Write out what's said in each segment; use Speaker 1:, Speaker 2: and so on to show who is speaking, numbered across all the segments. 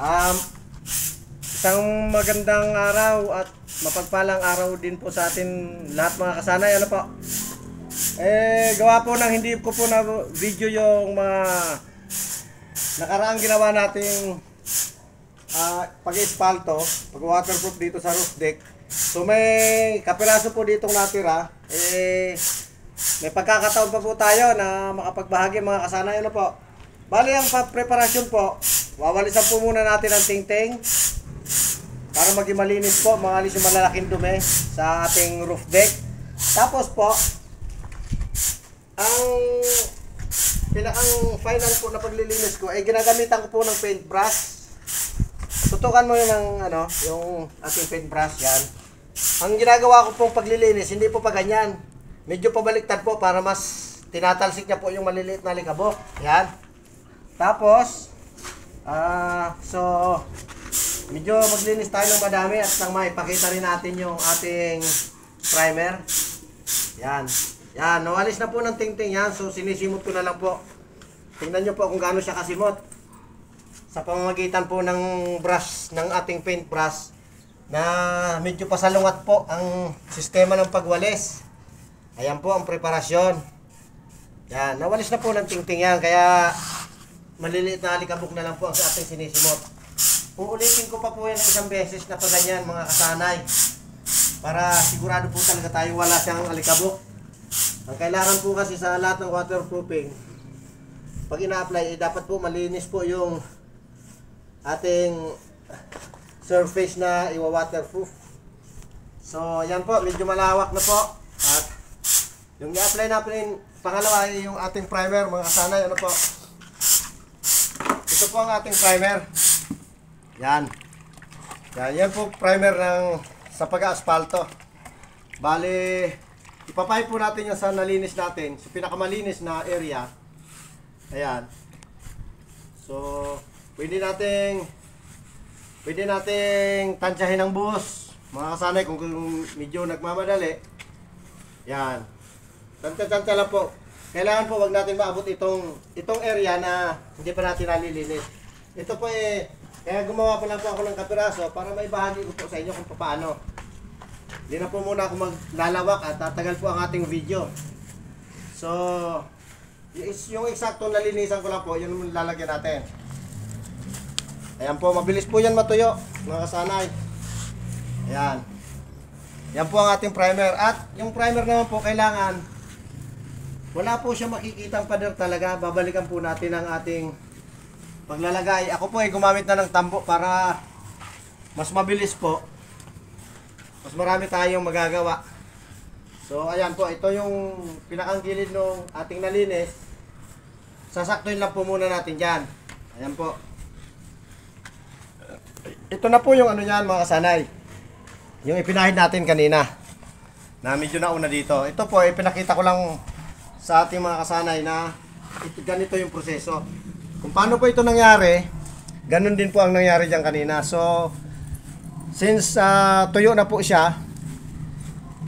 Speaker 1: Um, isang magandang araw at mapagpalang araw din po sa atin lahat mga kasanay. Ano po? Eh, gawa po ng hindi ko po na video yung mga nakaraang ginawa nating ah, pag-espalto, pag-waterproof dito sa roof deck. So may kapiraso po ditong natira. Eh, may pagkakataon pa po tayo na makapagbahagi mga kasanay. Ano po? Bali ang pa- preparasyon po, wawalisan po muna natin ang tingting para maging malinis po, maalis yung malalaking dumi sa ating roof deck. Tapos po, ang pinakang final po na paglilinis ko ay ginagamitan ko po ng paintbrush. Tutukan mo yun ng ano, yung ating paintbrush yan. Ang ginagawa ko pong paglilinis, hindi po pa ganyan. Medyo pabaliktad po para mas tinatalsik niya po yung maliliit na likabok. Yan. Tapos, ah, so, medyo maglinis tayo ng madami at nang maipakita rin natin yung ating primer. Yan. Yan, nawalis na po ng tingting yan. So, sinisimot ko na lang po. Tingnan nyo po kung gaano siya kasimot. Sa pamamagitan po ng brush, ng ating paint brush, na medyo pasalungat po ang sistema ng pagwalis. Ayan po ang preparasyon. Yan, nawalis na po ng tingting yan. Kaya, maliliit na alikabok na lang po ang sa ating sinisimot. Uulitin ko pa po yan ng isang beses na pa ganyan mga kasanay. Para sigurado po talaga tayo wala siyang alikabok. Ang kailangan po kasi sa lahat ng waterproofing, pag ina-apply, eh, dapat po malinis po yung ating surface na iwa-waterproof. So, yan po, medyo malawak na po. At yung i-apply natin, pangalawa ay yung ating primer, mga kasanay, ano po. Ito po ang ating primer. Yan. Yan, yan po primer ng sa pag-aspalto. Bali, ipapay po natin yung sa nalinis natin, sa pinakamalinis na area. Ayan. So, pwede nating pwede nating tansyahin ng buhos. Mga kasanay, kung, kung medyo nagmamadali. Yan. Tansya-tansya lang po. Kailangan po wag natin maabot itong itong area na hindi pa natin nalilinis. Ito po eh, kaya gumawa pa lang po ako ng kapiraso para may bahagi ko po sa inyo kung paano. Hindi na po muna ako maglalawak at tatagal po ang ating video. So, yung, eksaktong nalinisan ko lang po, yun ang lalagyan natin. Ayan po, mabilis po yan matuyo, mga kasanay. Ayan. Yan po ang ating primer. At yung primer naman po, kailangan, wala po siya makikitang pader talaga. Babalikan po natin ang ating paglalagay. Ako po ay gumamit na ng tambo para mas mabilis po. Mas marami tayong magagawa. So, ayan po. Ito yung pinakang gilid ng ating nalinis. Sasaktuin lang po muna natin dyan. Ayan po. Ito na po yung ano yan mga kasanay. Yung ipinahid natin kanina. Na medyo nauna dito. Ito po, ipinakita ko lang sa ating mga kasanay na ito, ganito yung proseso. Kung paano po ito nangyari, ganun din po ang nangyari dyan kanina. So, since ah, tuyo na po siya,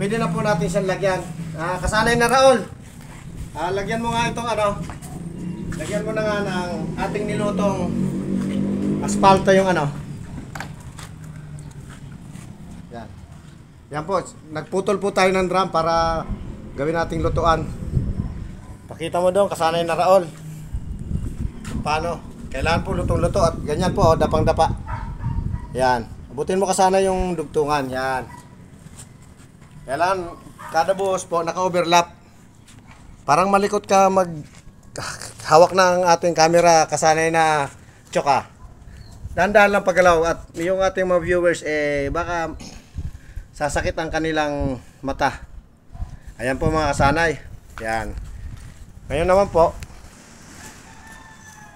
Speaker 1: pwede na po natin siyang lagyan. Ah, kasanay na Raul, ah, lagyan mo nga itong ano, lagyan mo na nga ng ating nilutong asfalto yung ano. Yan. Yan po, nagputol po tayo ng drum para gawin nating lutuan. Pakita mo doon, kasanay na Raul. Paano? Kailangan po lutong-luto at ganyan po, oh, dapang-dapa. Yan. Abutin mo kasana yung dugtungan. Yan. Kailangan, kada buhos po, naka-overlap. Parang malikot ka mag hawak ng ating camera kasanay na tsoka. Dahan-dahan lang paggalaw at yung ating mga viewers eh baka sasakit ang kanilang mata. Ayan po mga kasanay. Yan. Ngayon naman po,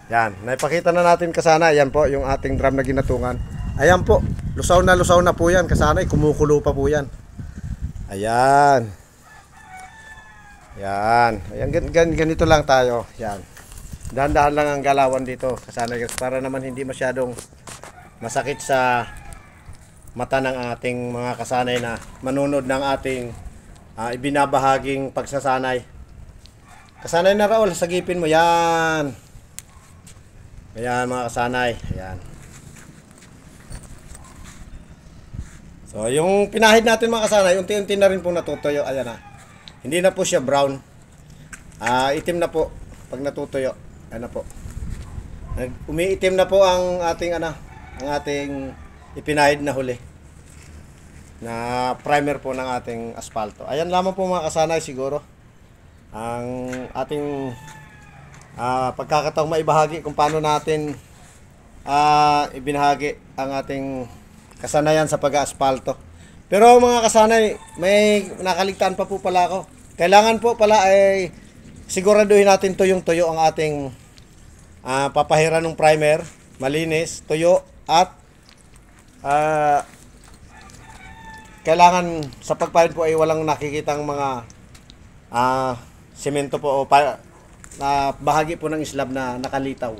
Speaker 1: yan, naipakita na natin kasana. Yan po, yung ating drum na ginatungan. Ayan po, lusaw na lusaw na po yan. Kasanay, kumukulo pa po yan. Ayan. Yan. Ayan, gan, gan, ganito lang tayo. Yan. Dahan-dahan lang ang galawan dito. Kasanay, para naman hindi masyadong masakit sa mata ng ating mga kasanay na manunod ng ating ah, ibinabahaging pagsasanay. Kasanay na Raul, sagipin mo yan. Ayan mga kasanay, ayan. So yung pinahid natin mga kasanay, unti-unti na rin pong natutuyo, ayan na. Hindi na po siya brown. Ah, uh, itim na po pag natutuyo. Ayan na po. Umiitim na po ang ating ano, ang ating ipinahid na huli na primer po ng ating asfalto. Ayan lamang po mga kasanay siguro. Ang ating ah, pagkakataong maibahagi kung paano natin ah, ibinahagi ang ating kasanayan sa pag-aasfalto. Pero mga kasanay, may nakaligtaan pa po pala ako. Kailangan po pala ay siguraduhin natin tuyong tuyo ang ating ah, papahiran ng primer, malinis, tuyo at ah, kailangan sa pagpahid po ay walang nakikitang mga ah, semento po o pa, na bahagi po ng slab na nakalitaw.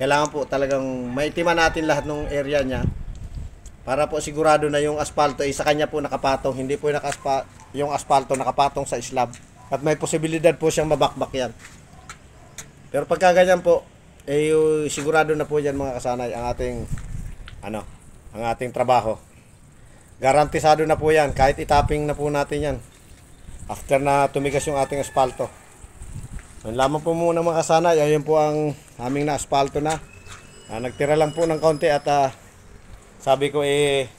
Speaker 1: Kailangan po talagang maitiman natin lahat ng area niya para po sigurado na yung asfalto ay sa kanya po nakapatong, hindi po yung, nakaspa, yung asfalto nakapatong sa slab. At may posibilidad po siyang mabakbak yan. Pero pagka ganyan po, eh sigurado na po yan mga kasanay ang ating ano, ang ating trabaho. Garantisado na po yan kahit itaping na po natin yan. After na tumigas yung ating asfalto. Yun lamang po muna mga kasanay, ayun po ang aming na asfalto na. Ah, nagtira lang po ng konti at ah, sabi ko eh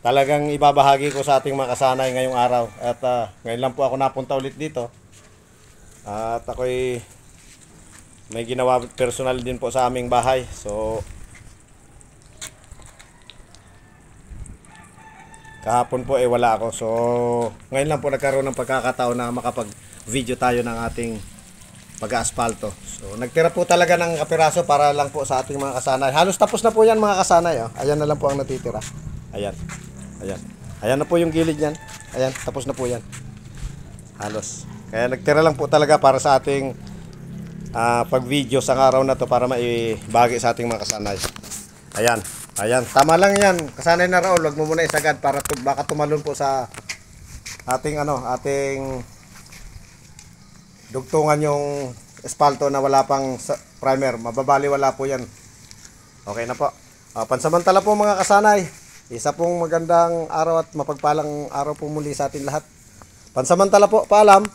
Speaker 1: talagang ibabahagi ko sa ating mga kasanay ngayong araw. At ah, ngayon lang po ako napunta ulit dito. at ako'y may ginawa personal din po sa aming bahay. So kahapon po eh wala ako. So ngayon lang po nagkaroon ng pagkakataon na makapag-video tayo ng ating pag-aasfalto. So nagtira po talaga ng kapiraso para lang po sa ating mga kasanay. Halos tapos na po yan mga kasanay. Oh. Ayan na lang po ang natitira. Ayan. Ayan. Ayan na po yung gilid yan. Ayan, tapos na po yan. Halos. Kaya nagtira lang po talaga para sa ating ah, pag-video sa araw na to para maibagi sa ating mga kasanay. Ayan. Ayan. Tama lang yan. Kasanay na Raul. Huwag mo muna isagad para baka tumalon po sa ating ano, ating dugtungan yung espalto na wala pang primer. Mababali wala po yan. Okay na po. Ah, pansamantala po mga kasanay. Isa pong magandang araw at mapagpalang araw po muli sa atin lahat. Pansamantala po, paalam.